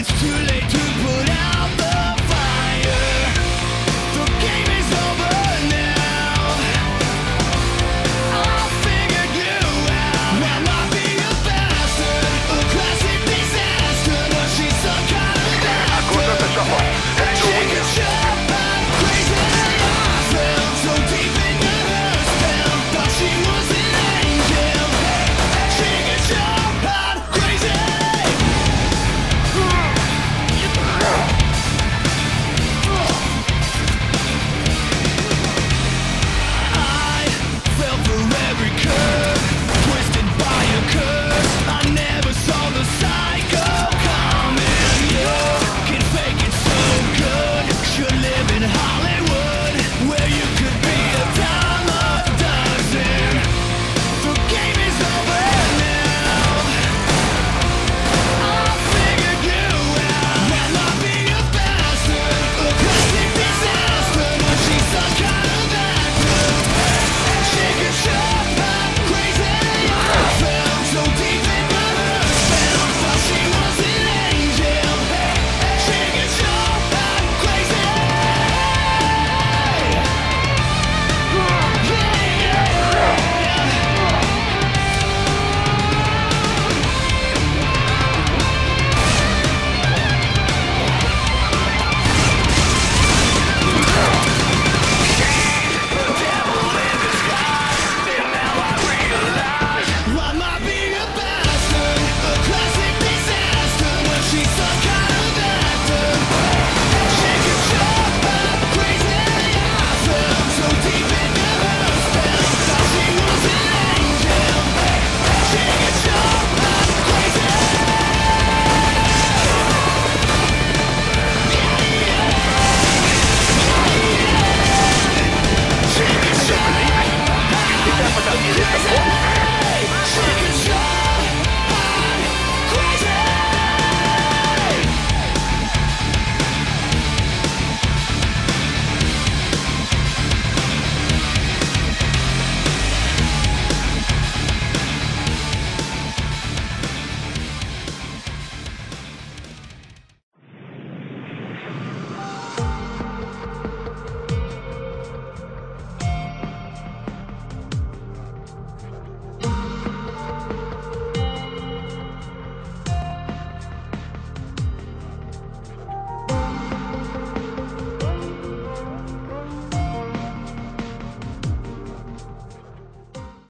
It's too late to